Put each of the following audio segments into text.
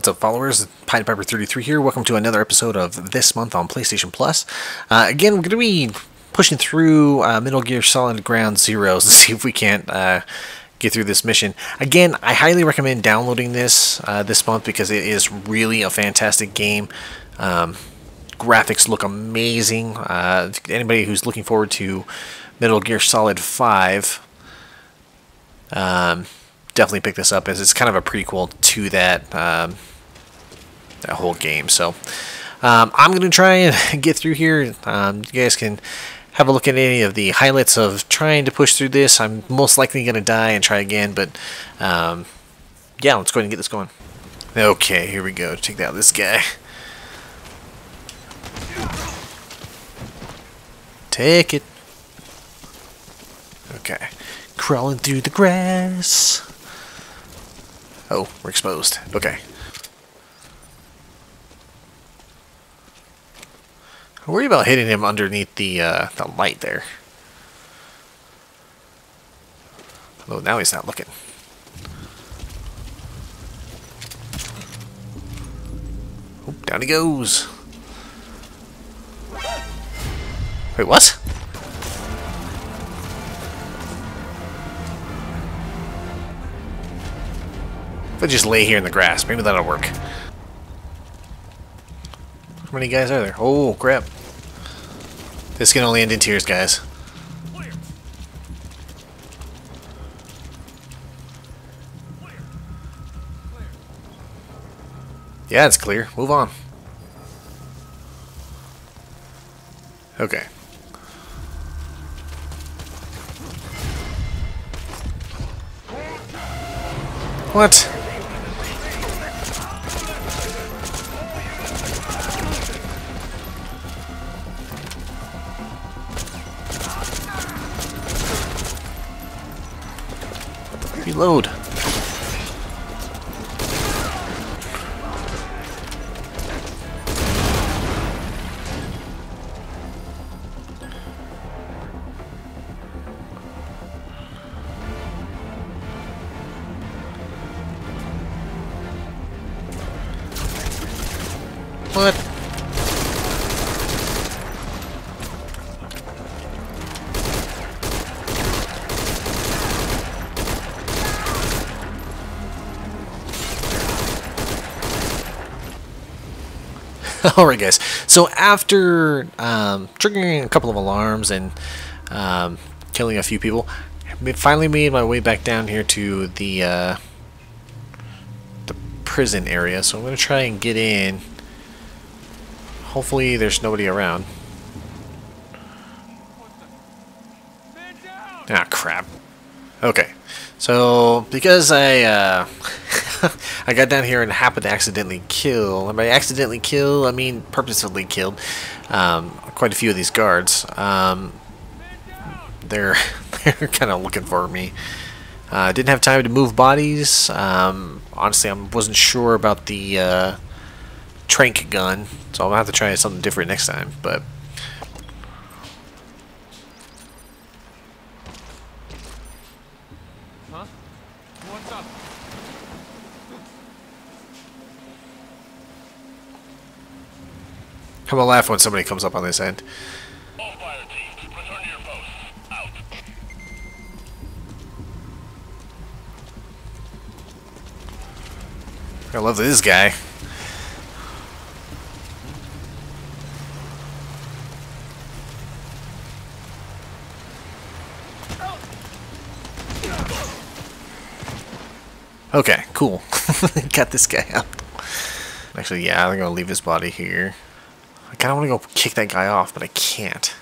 What's up, followers? PydePiper 33 here. Welcome to another episode of This Month on PlayStation Plus. Uh, again, we're going to be pushing through uh, Metal Gear Solid Ground Zeroes to see if we can't uh, get through this mission. Again, I highly recommend downloading this uh, this month because it is really a fantastic game. Um, graphics look amazing. Uh, anybody who's looking forward to Metal Gear Solid 5, um, definitely pick this up as it's kind of a prequel to that um, that whole game. So um, I'm going to try and get through here. Um, you guys can have a look at any of the highlights of trying to push through this. I'm most likely going to die and try again, but um, yeah, let's go ahead and get this going. Okay, here we go. Take out this guy. Take it. Okay. Crawling through the grass. Oh, we're exposed. Okay. I worry about hitting him underneath the uh, the light there. Oh, now he's not looking. Oh, down he goes. Wait, what? If I just lay here in the grass, maybe that'll work. How many guys are there? Oh, crap. This can only end in tears, guys. Yeah, it's clear. Move on. Okay. What? Reload. What? Alright guys, so after um, triggering a couple of alarms and um, killing a few people, I finally made my way back down here to the uh, the prison area. So I'm going to try and get in. Hopefully there's nobody around. Ah, crap. Okay. So, because I, uh, I got down here and happened to accidentally kill, and by accidentally kill, I mean purposefully killed, um, quite a few of these guards. Um, they're, they're kind of looking for me. I uh, didn't have time to move bodies. Um, honestly, I wasn't sure about the, uh, trank gun, so I'm gonna have to try something different next time. But I'm gonna laugh when somebody comes up on this end. I love this guy. Okay, cool. Got this guy out. Actually, yeah, I'm gonna leave his body here. I kinda wanna go kick that guy off, but I can't.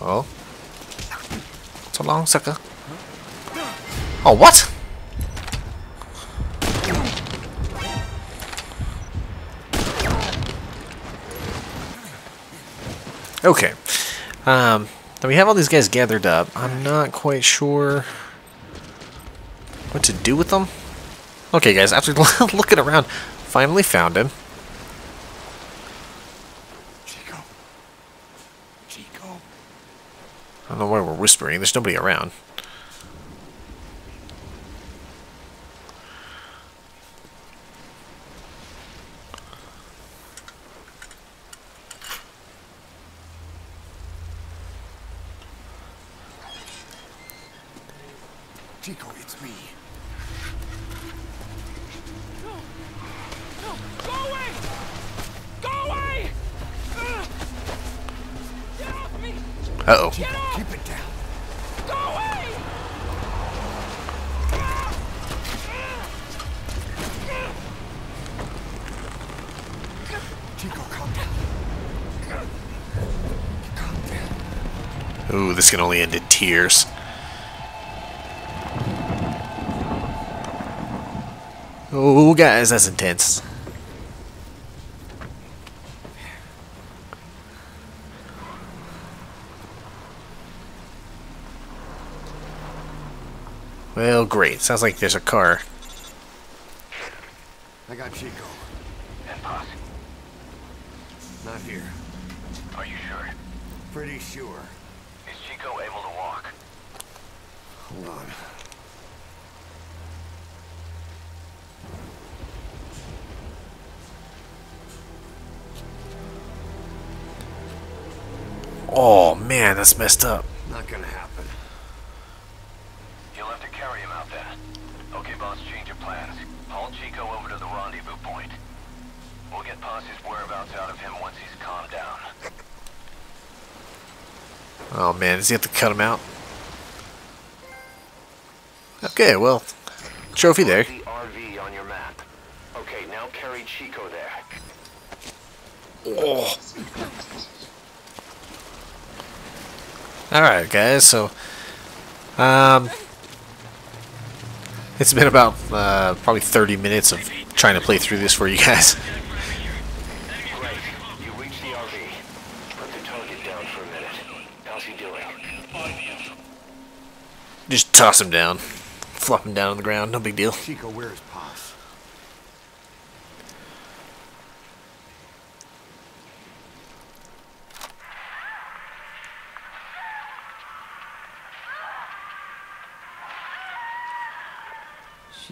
Oh. So long, sucker. Oh, what? Okay. Um, we have all these guys gathered up. I'm not quite sure what to do with them. Okay, guys, after looking around, Finally found him. Chico. Chico. I don't know why we're whispering. There's nobody around. Chico, it's me. Uh oh. Keep it down. Go away! Chico, calm down. Calm down. Ooh, this can only end in tears. Oh, guys, that's intense. Well, great. Sounds like there's a car. I got Chico. And Paz, Not here. are you sure? Pretty sure. Is Chico able to walk? Hold on. Oh, man, that's messed up. Not gonna happen. You'll have to carry him out then. Okay, boss, change of plans. Haul Chico over to the rendezvous point. We'll get Paz's whereabouts out of him once he's calmed down. Oh, man, does he have to cut him out? Okay, well, trophy there. The RV on your map. Okay, now carry Chico there. Oh. Alright, guys, so. Um. It's been about uh, probably 30 minutes of trying to play through this for you guys. Just toss him down. Flop him down on the ground, no big deal. Chico, where's Paz?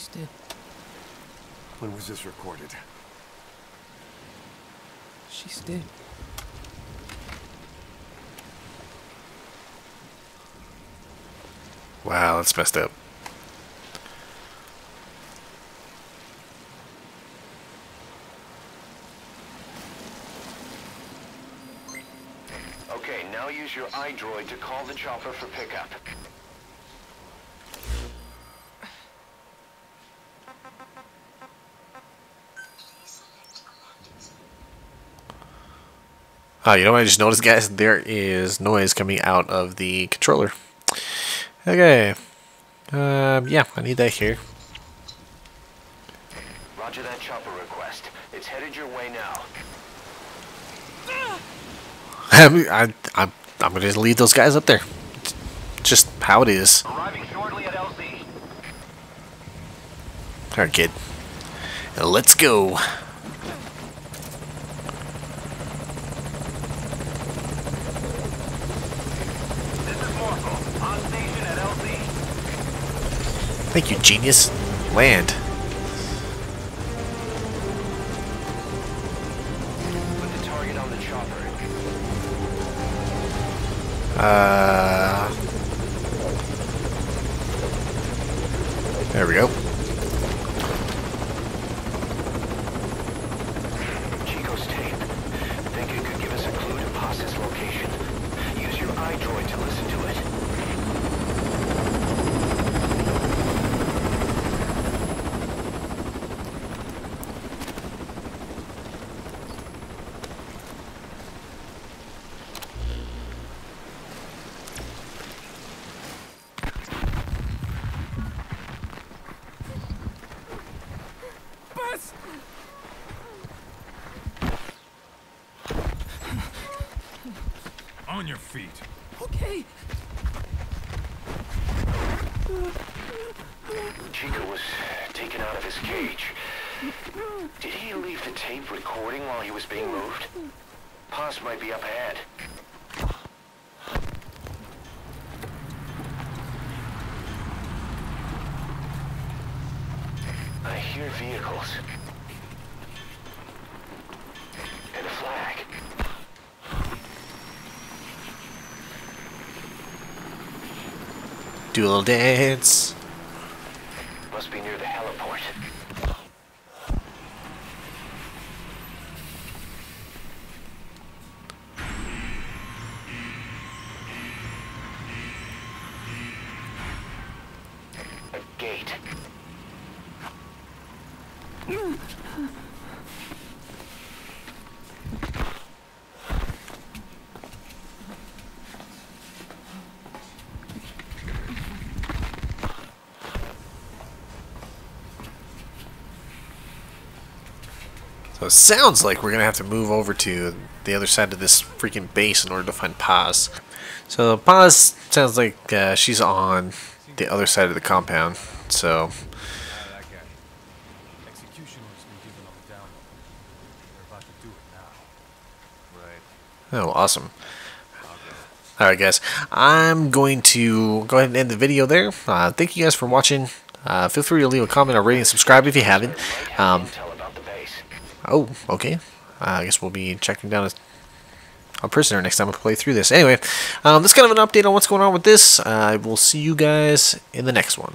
She's dead. When was this recorded? She's dead. Wow, that's messed up. Okay, now use your iDroid to call the chopper for pickup. Oh, you know what I just noticed, guys? There is noise coming out of the controller. Okay. Um, yeah, I need that here. Roger that chopper request. It's headed your way now. I, I, I'm gonna just leave those guys up there. It's just how it is. Arriving shortly at LZ. Alright, kid. Let's go. This is Morpho. On station at LZ. Thank you, genius. Land. Put the target on the chopper. Uh. There we go. Chico's tape. Think it could give us a clue to Paz's location. Use your iDroid to listen to it. Buzz! On your feet. Okay. Chico was taken out of his cage. Did he leave the tape recording while he was being moved? Paz might be up ahead. I hear vehicles. And a flag. Do a little dance. must be near the heliport. A gate. Hmm. So it sounds like we're gonna have to move over to the other side of this freaking base in order to find Paz. So Paz sounds like uh, she's on the other side of the compound. So to oh, awesome. Alright guys, I'm going to go ahead and end the video there. Uh, thank you guys for watching. Uh, feel free to leave a comment or rating and subscribe if you haven't. Um, intel about the base. Oh, okay. Uh, I guess we'll be checking down a, a prisoner next time we play through this. Anyway, um, that's kind of an update on what's going on with this. Uh, we'll see you guys in the next one.